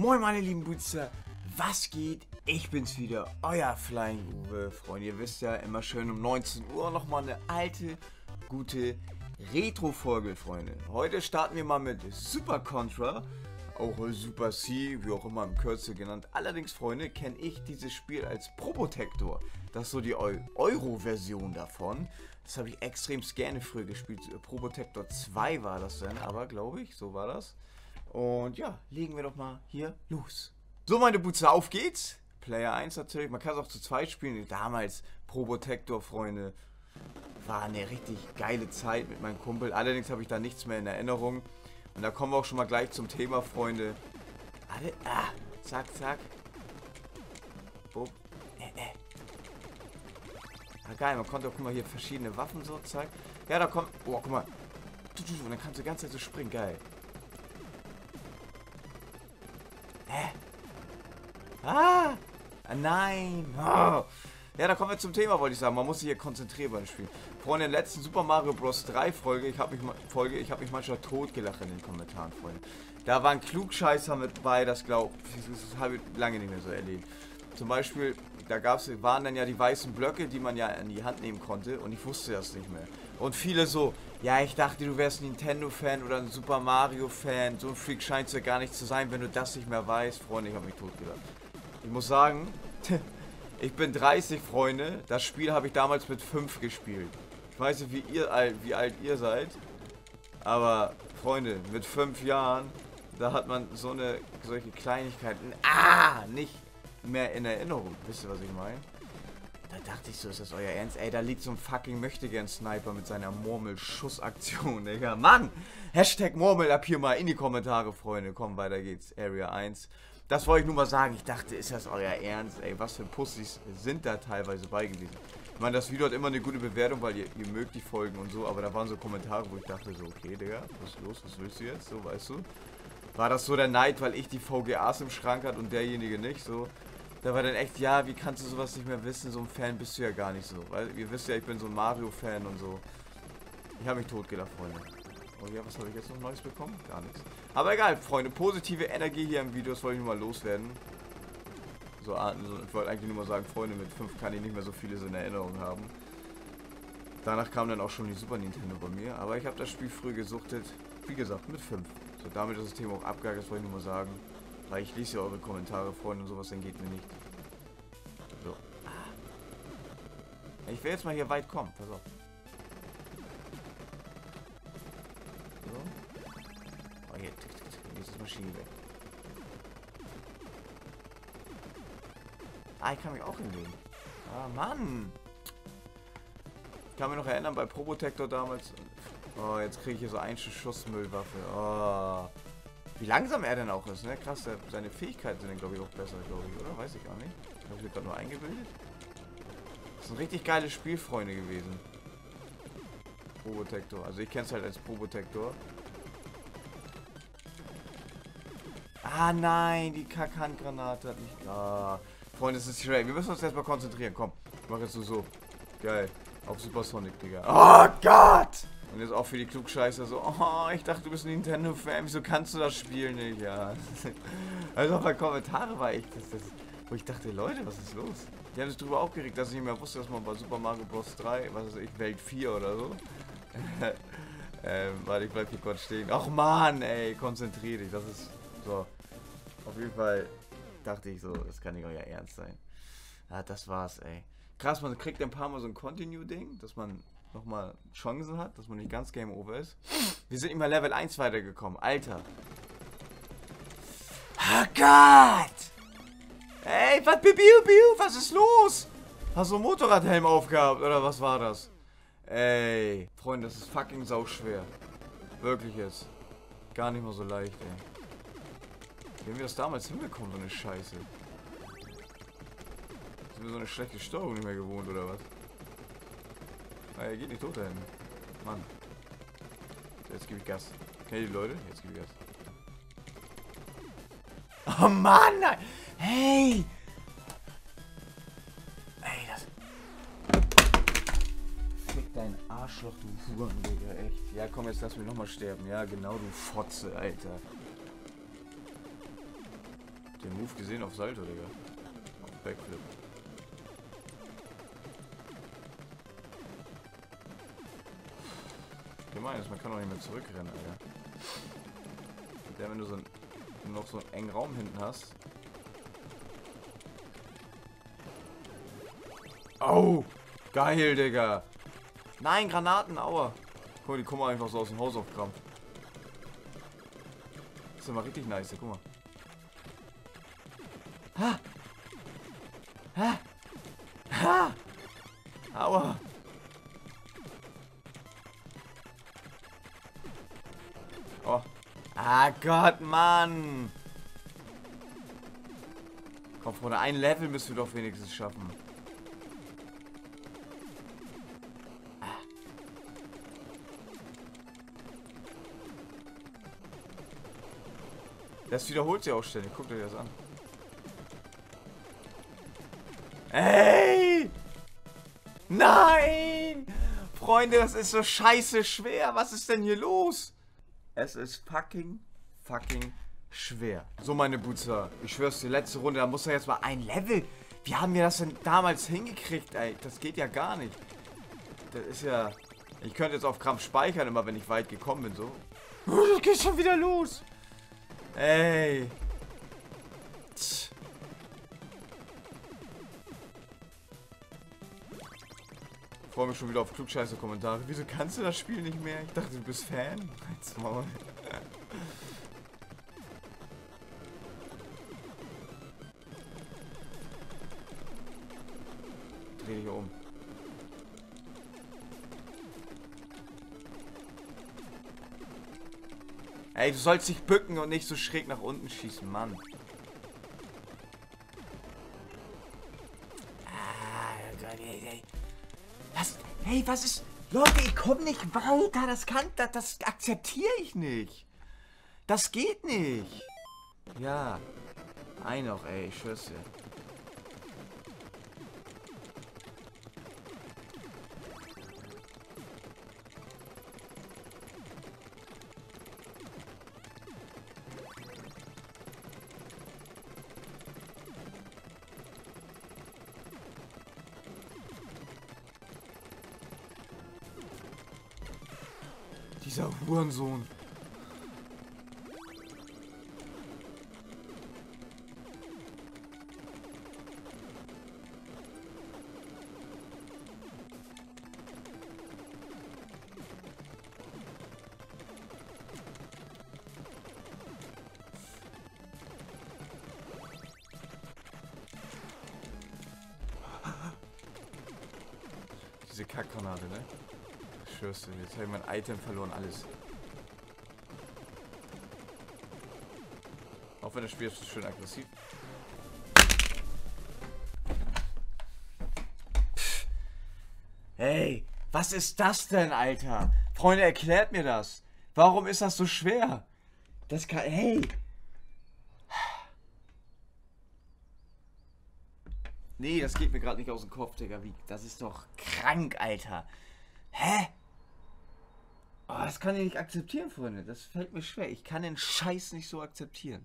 Moin meine lieben Booster, was geht? Ich bin's wieder, euer Flying Uwe. Freunde, ihr wisst ja, immer schön um 19 Uhr nochmal eine alte, gute Retro-Folge, Freunde. Heute starten wir mal mit Super Contra, auch Super C, wie auch immer im Kürzel genannt. Allerdings, Freunde, kenne ich dieses Spiel als Probotector. Das ist so die Euro-Version davon. Das habe ich extrem gerne früher gespielt. Probotector 2 war das dann, aber glaube ich, so war das. Und ja, legen wir doch mal hier los. So, meine Boots, auf geht's. Player 1 natürlich. Man kann es auch zu zweit spielen. Damals Probotector, Freunde. War eine richtig geile Zeit mit meinem Kumpel. Allerdings habe ich da nichts mehr in Erinnerung. Und da kommen wir auch schon mal gleich zum Thema, Freunde. Alle, ah, zack, zack. Bob. Äh, äh. Ah, geil, man konnte auch, guck mal, hier verschiedene Waffen so, zack. Ja, da kommt, oh, guck mal. Und dann kannst du die ganze Zeit so springen, geil. Hä? Ah! Nein! Oh. Ja, da kommen wir zum Thema, wollte ich sagen. Man muss sich hier konzentrieren beim Spiel. Freunde, in der letzten Super Mario Bros. 3 Folge, ich habe mich, Folge, ich hab mich manchmal totgelacht in den Kommentaren, Freunde. Da waren Klugscheißer mit bei, das glaube ich, das habe ich lange nicht mehr so erlebt. Zum Beispiel, da gab's, waren dann ja die weißen Blöcke, die man ja in die Hand nehmen konnte und ich wusste das nicht mehr. Und viele so, ja, ich dachte, du wärst ein Nintendo-Fan oder ein Super Mario-Fan. So ein Freak scheint es ja gar nicht zu sein, wenn du das nicht mehr weißt. Freunde, ich habe mich totgedacht. Ich muss sagen, ich bin 30, Freunde. Das Spiel habe ich damals mit 5 gespielt. Ich weiß nicht, wie, ihr, wie alt ihr seid. Aber, Freunde, mit 5 Jahren, da hat man so eine solche Kleinigkeiten ah, nicht mehr in Erinnerung. Wisst ihr, was ich meine? Da dachte ich so, ist das euer Ernst? Ey, da liegt so ein fucking Möchtegern-Sniper mit seiner Murmel-Schussaktion, Digga. Mann! Hashtag Murmel ab hier mal in die Kommentare, Freunde. Komm, weiter geht's. Area 1. Das wollte ich nur mal sagen. Ich dachte, ist das euer Ernst? Ey, was für Pussys sind da teilweise bei gewesen? Ich meine, das Video hat immer eine gute Bewertung, weil ihr, ihr mögt die Folgen und so, aber da waren so Kommentare, wo ich dachte so, okay, Digga, was ist los? Was willst du jetzt? So, weißt du? War das so der Neid, weil ich die VGAs im Schrank hatte und derjenige nicht? So, da war dann echt, ja, wie kannst du sowas nicht mehr wissen? So ein Fan bist du ja gar nicht so. Weil ihr wisst ja, ich bin so ein Mario-Fan und so. Ich habe mich totgedacht, Freunde. Oh ja, was habe ich jetzt noch Neues bekommen? Gar nichts. Aber egal, Freunde. Positive Energie hier im Video. Das wollte ich nur mal loswerden. So, ah, ich wollte eigentlich nur mal sagen, Freunde, mit 5 kann ich nicht mehr so viele so in Erinnerung haben. Danach kam dann auch schon die Super Nintendo bei mir. Aber ich habe das Spiel früh gesuchtet. Wie gesagt, mit 5. So, damit ist das Thema auch abgehakt. Das wollte ich nur mal sagen. Weil ich lese ja eure Kommentare, Freunde, und sowas, dann geht mir nicht. So. Ich will jetzt mal hier weit kommen, pass auf. So. Oh, hier. Jetzt ist das Maschinen weg. Ah, ich kann mich auch hinlegen. Ah, Mann. Ich kann mich noch erinnern, bei Probotector damals. Oh, jetzt kriege ich hier so eine Schussmüllwaffe. Oh. Wie langsam er denn auch ist, ne? Krass, seine Fähigkeiten sind glaube ich auch besser, glaube ich, oder? Weiß ich gar nicht. Habe ich mir gerade nur eingebildet? Das ein richtig geiles Spiel, Freunde, gewesen. Probotector. Also ich kenne es halt als Probotector. Ah nein, die Kackhandgranate hat mich. Ah. Freunde, es ist schwer. Wir müssen uns erstmal konzentrieren. Komm, mach jetzt so so. Geil. Auf Supersonic, Digga. Oh Gott! Und jetzt auch für die Klugscheißer so, oh, ich dachte, du bist ein Nintendo-Fan, wieso kannst du das Spiel nicht? Ja. Also bei Kommentare war ich, das, das, wo ich dachte, Leute, was ist los? Die haben sich darüber aufgeregt, dass ich nicht mehr wusste, dass man bei Super Mario Bros. 3, was weiß ich, Welt 4 oder so. ähm, warte, ich bleib hier kurz stehen. Ach man, ey, konzentrier dich, das ist so. Auf jeden Fall dachte ich so, das kann nicht euer Ernst sein. Ja, das war's, ey. Krass, man kriegt ein paar Mal so ein Continue-Ding, dass man nochmal Chancen hat, dass man nicht ganz Game Over ist. Wir sind immer Level 1 weitergekommen. Alter. Oh Gott! Ey, was, biu, biu, was ist los? Hast du einen Motorradhelm aufgehabt oder was war das? Ey, Freunde, das ist fucking sauschwer. Wirklich jetzt. Gar nicht mal so leicht, ey. Wie haben wir das damals hinbekommen, so eine Scheiße? Sind wir so eine schlechte Steuerung nicht mehr gewohnt, oder was? Ah, er geht nicht tot dahin. Mann. Jetzt gebe ich Gas. Okay, die Leute? Jetzt gebe ich Gas. Oh Mann! Hey! Ey, das... Fick dein Arschloch, du Huren, Digga, echt. Ja, komm, jetzt lass mich nochmal sterben. Ja, genau, du Fotze, Alter. Den Move gesehen auf Salto, Digga. Backflip. Gemein ist, man kann auch nicht mehr zurückrennen, Alter. Der, wenn du so ein, noch so einen engen Raum hinten hast. Au! Geil, Digga! Nein, Granaten, aua! Guck mal, die kommen einfach so aus dem Haus auf Krampf. Das ist immer richtig nice, guck mal. Ha! Ha! Ha! Aua! Oh. Ah Gott, Mann! Komm, Freunde, ein Level müssen wir doch wenigstens schaffen. Das wiederholt sich auch ständig. Guckt euch das an. Ey! Nein! Freunde, das ist so scheiße schwer. Was ist denn hier los? Es ist fucking, fucking schwer. So, meine Butzer. Ich schwör's dir, letzte Runde, da muss er jetzt mal ein Level. Wie haben wir das denn damals hingekriegt, ey? Das geht ja gar nicht. Das ist ja... Ich könnte jetzt auf Krampf speichern, immer wenn ich weit gekommen bin, so. Das geht schon wieder los. Ey. Freue mich schon wieder auf Klugscheiße-Kommentare. Wieso kannst du das Spiel nicht mehr? Ich dachte, du bist Fan. Halt's Maul. Dreh dich um. Ey, du sollst dich bücken und nicht so schräg nach unten schießen, Mann. Ah, was? Hey, was ist... Leute, ich komme nicht weiter. Das kann... Das, das akzeptiere ich nicht. Das geht nicht. Ja. Ein noch, ey. Ich Dieser Hurensohn. Diese Kackgranate, ne? Dir, jetzt habe ich mein Item verloren, alles. Auch wenn das Spiel ist schön aggressiv. Pff. Hey, was ist das denn, Alter? Freunde, erklärt mir das. Warum ist das so schwer? Das kann. Hey! Nee, das geht mir gerade nicht aus dem Kopf, Digga. Wie, das ist doch krank, Alter. Hä? Oh, das kann ich nicht akzeptieren, Freunde. Das fällt mir schwer. Ich kann den Scheiß nicht so akzeptieren.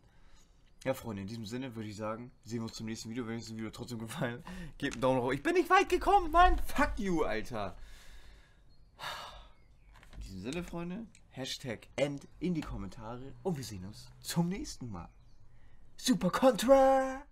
Ja, Freunde, in diesem Sinne würde ich sagen, sehen wir uns zum nächsten Video. Wenn euch das Video trotzdem gefallen, gebt einen Daumen hoch. Ich bin nicht weit gekommen, Mann. Fuck you, Alter. In diesem Sinne, Freunde, Hashtag End in die Kommentare und wir sehen uns zum nächsten Mal. Super Contra!